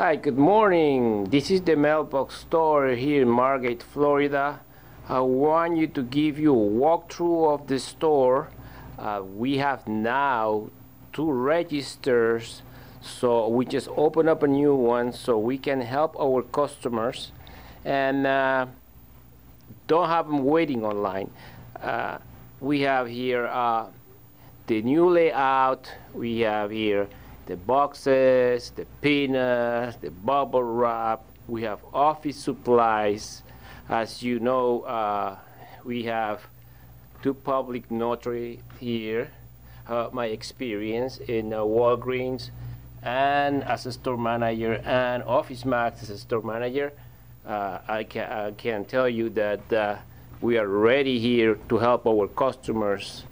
Hi, good morning. This is the mailbox store here in Margate, Florida. I want you to give you a walkthrough of the store. Uh, we have now two registers, so we just open up a new one so we can help our customers and uh, don't have them waiting online. Uh, we have here uh, the new layout. We have here the boxes, the peanuts, the bubble wrap. We have office supplies. As you know, uh, we have two public notary here. Uh, my experience in uh, Walgreens and as a store manager and Office Max as a store manager, uh, I, can, I can tell you that uh, we are ready here to help our customers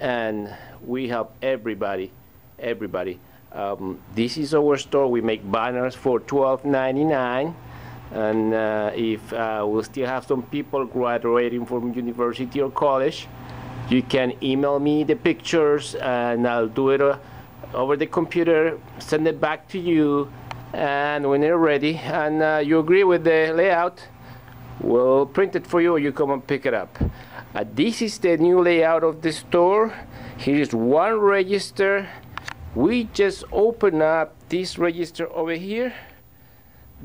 and we help everybody, everybody. Um, this is our store. We make banners for $12.99. And uh, if uh, we still have some people graduating from university or college, you can email me the pictures and I'll do it uh, over the computer, send it back to you, and when you're ready and uh, you agree with the layout, we'll print it for you or you come and pick it up. Uh, this is the new layout of the store. Here's one register. We just open up this register over here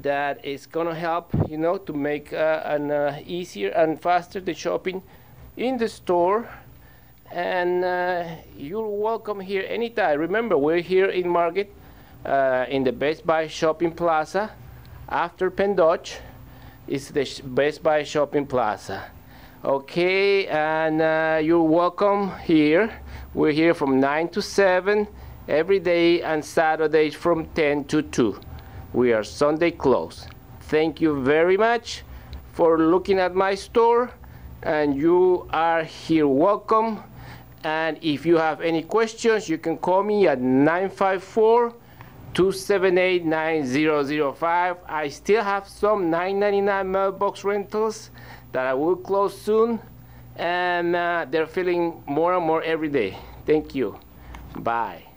that is gonna help you know to make uh, an uh, easier and faster the shopping in the store. And uh, you're welcome here anytime. Remember we're here in Margate uh, in the Best Buy shopping plaza. After Penn Dutch is the Best Buy shopping plaza. Okay and uh, you're welcome here. We're here from 9 to 7 every day and Saturdays from 10 to 2 we are Sunday closed. Thank you very much for looking at my store and you are here welcome. And if you have any questions, you can call me at 954 278 9005. I still have some 9.99 mailbox rentals that I will close soon, and uh, they're filling more and more every day. Thank you. Bye.